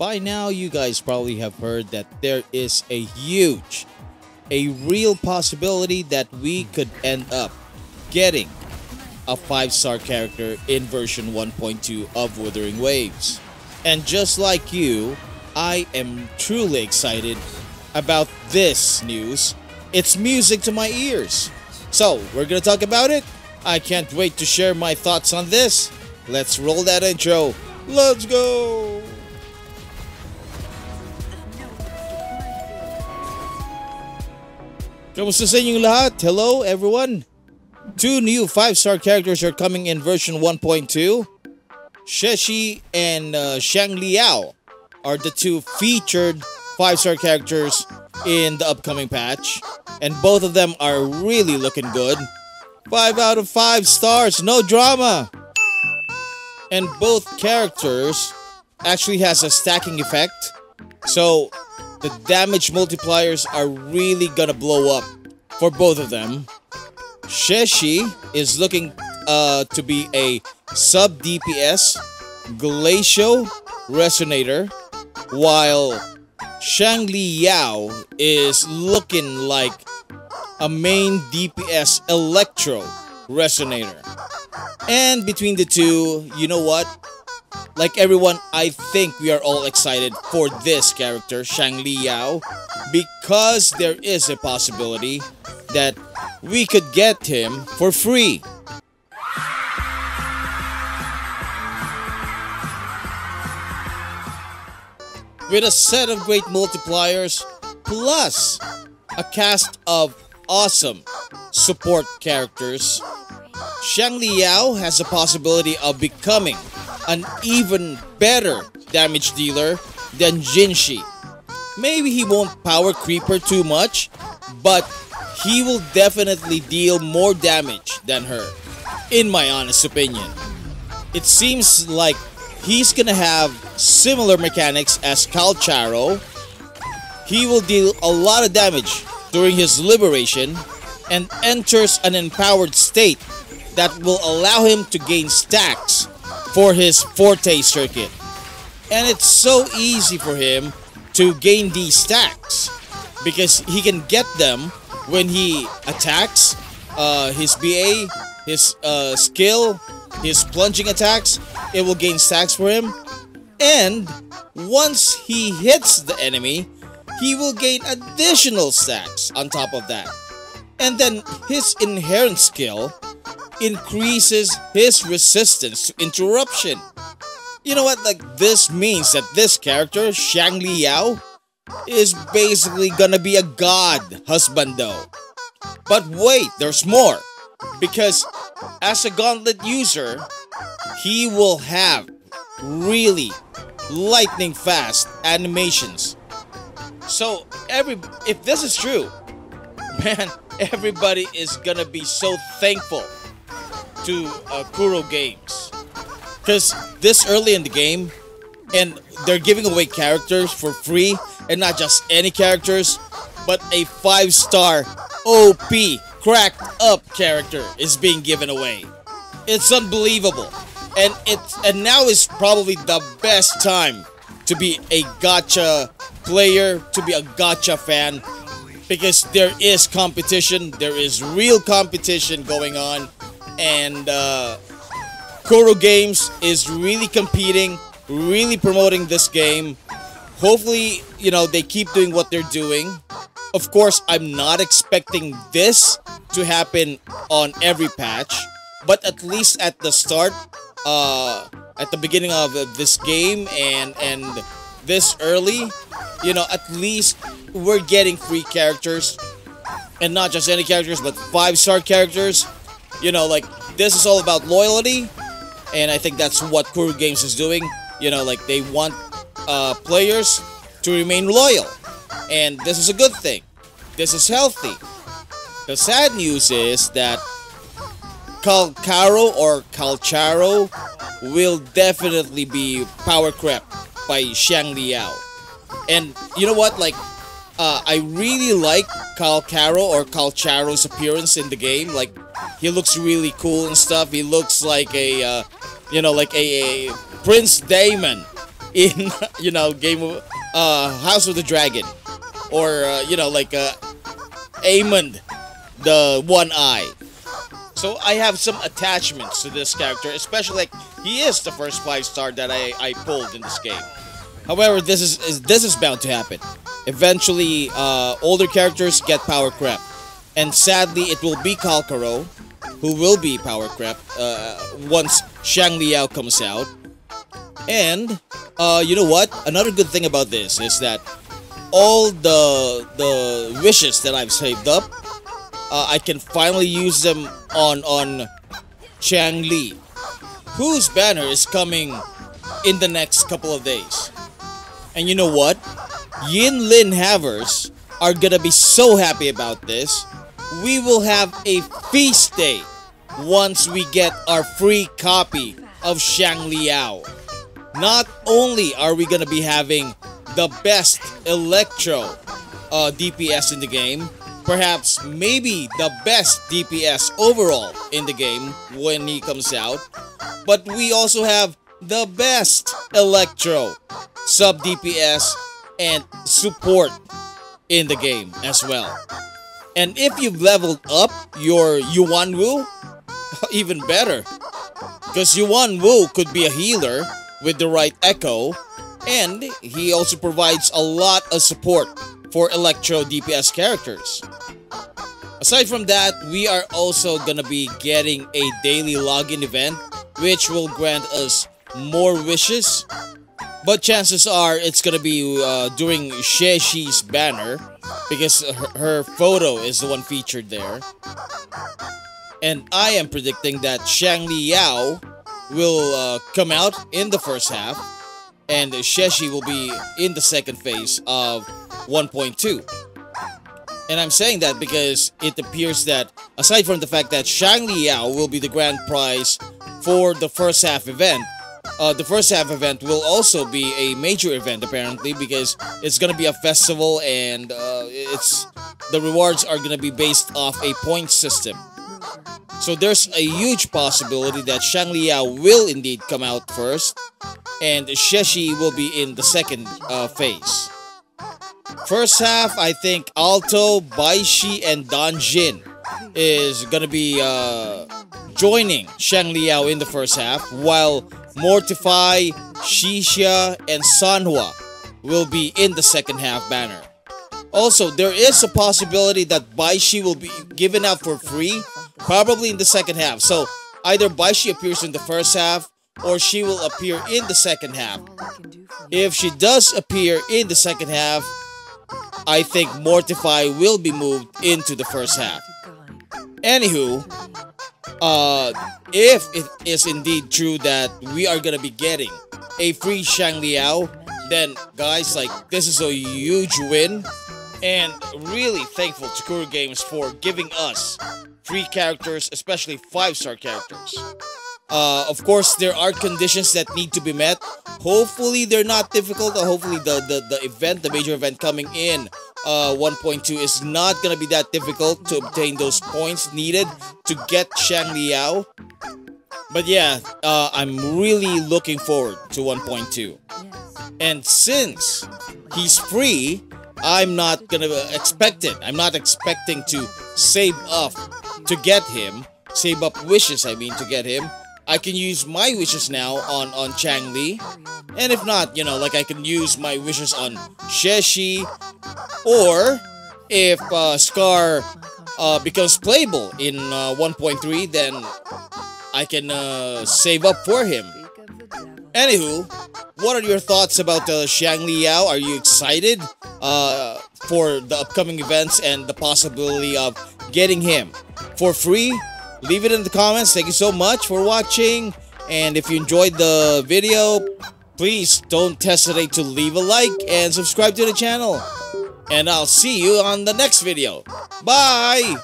by now you guys probably have heard that there is a huge, a real possibility that we could end up getting a 5-star character in version 1.2 of Wuthering Waves. And just like you, I am truly excited about this news. It's music to my ears. So, we're gonna talk about it. I can't wait to share my thoughts on this. Let's roll that intro. Let's go! Kamusta sa inyong lahat? Hello everyone! Two new 5-star characters are coming in version 1.2. Zhezhi and uh, Xiangli Yao are the two featured 5-star characters in the upcoming patch. And both of them are really looking good. 5 out of 5 stars, no drama! And both characters actually has a stacking effect. So the damage multipliers are really gonna blow up for both of them. Zhezhi is looking uh, to be a sub DPS Glacio Resonator, while Xiangli Yao is looking like a main DPS Electro Resonator. And between the two, you know what? Like everyone, I think we are all excited for this character, Xiangli Yao, because there is a possibility that we could get him for free. With a set of great multipliers, plus a cast of awesome support characters, Xiangli Yao has a possibility of becoming an even better damage dealer than Jinhsi. Maybe he won't power creeper too much, but he will definitely deal more damage than her, in my honest opinion. It seems like he's gonna have similar mechanics as Calcharo. He will deal a lot of damage during his liberation and enters an empowered state that will allow him to gain stacks for his Forte circuit. And it's so easy for him to gain these stacks because he can get them when he attacks uh, his BA, his uh, skill, his plunging attacks. It will gain stacks for him. And once he hits the enemy, he will gain additional stacks on top of that. And then his inherent skill increases his resistance to interruption. You know what? Like, this means that this character, Xiangli Yao, is basically gonna be a god husbando. But wait, there's more. Because as a gauntlet user, he will have really lightning fast animations. So every if this is true, man, everybody is gonna be so thankful to uh, Kuro Games. Because this early in the game, and they're giving away characters for free, and not just any characters, but a 5-star OP cracked up character is being given away. It's unbelievable. And it's and now is probably the best time to be a gacha player, to be a gacha fan because there is competition, there is real competition going on and uh, Kuro Games is really competing, really promoting this game. Hopefully, you know, they keep doing what they're doing. Of course, I'm not expecting this to happen on every patch, but at least at the start, uh, at the beginning of this game and and this early, you know, at least we're getting free characters, and not just any characters, but five star characters you know, like this is all about loyalty, and I think that's what Kuro Games is doing. You know, like they want uh, players to remain loyal, and this is a good thing. This is healthy. The sad news is that Calcaro or Calcharo will definitely be power crept by Xiangli Yao. And you know what? Like, uh, I really like Calcaro or Calcharo's appearance in the game. Like, he looks really cool and stuff. He looks like a, uh, you know, like a, a Prince Daemon in you know game of uh, House of the Dragon, or uh, you know like uh, Aemond, the One Eye. So I have some attachments to this character, especially like he is the first five star that I, I pulled in this game. However, this is, is this is bound to happen. Eventually, uh, older characters get power crept, and sadly, it will be Kalkaro who will be power crept uh, once Xiangli Yao comes out. And uh, you know what? Another good thing about this is that all the the wishes that I've saved up uh, I can finally use them on on Changli, whose banner is coming in the next couple of days. And you know what? Yinlin Havers are gonna be so happy about this. We will have a feast day once we get our free copy of Xiangli Yao. Not only are we gonna be having the best Electro uh, DPS in the game, perhaps maybe the best DPS overall in the game when he comes out. But we also have the best Electro, sub DPS, and support in the game as well. And if you've leveled up your Yuanwu, even better. Because Yuanwu could be a healer with the right echo, and he also provides a lot of support for Electro DPS characters. Aside from that, we are also gonna be getting a daily login event which will grant us more wishes. But chances are it's gonna be uh, during Xie banner because her, her photo is the one featured there. And I am predicting that Xiangli Yao will uh, come out in the first half and Xie will be in the second phase of 1.2. And I'm saying that because it appears that, aside from the fact that Xiangli Yao will be the grand prize for the first half event, uh, the first half event will also be a major event apparently because it's gonna be a festival and uh, it's the rewards are gonna be based off a point system. So there's a huge possibility that Xiangli Yao will indeed come out first and Xie will be in the second uh, phase. First half, I think Aalto, Baizhi, and Danjin is gonna be uh, joining Xiangli Yao in the first half, while Mortefi, Chixia, and Sanhua will be in the second half banner. Also, there is a possibility that Baizhi will be given out for free, probably in the second half. So, either Baizhi appears in the first half, or she will appear in the second half. If she does appear in the second half, I think Mortefi will be moved into the first half. Anywho, uh, if it is indeed true that we are gonna be getting a free Xiangli Yao, then guys, like this is a huge win, and really thankful to Kuro Games for giving us free characters, especially five star characters. Uh, of course, there are conditions that need to be met. Hopefully, they're not difficult. hopefully, the, the, the event, the major event coming in uh, 1.2 is not to be that difficult to obtain those points needed to get Xiangli Yao. But yeah, uh, I'm really looking forward to 1.2. And since he's free, I'm not to expect it. I'm not expecting to save up to get him. Save up wishes, I mean, to get him. I can use my wishes now on, on Changli. And if not, you know, like I can use my wishes on Xie Or if uh, Scar uh, becomes playable in uh, 1.3, then I can uh, save up for him. Anywho, what are your thoughts about uh, Xiangli Yao? Are you excited uh, for the upcoming events and the possibility of getting him for free leave it in the comments. Thank you so much for watching. And if you enjoyed the video, please don't hesitate to leave a like and subscribe to the channel. And I'll see you on the next video. Bye!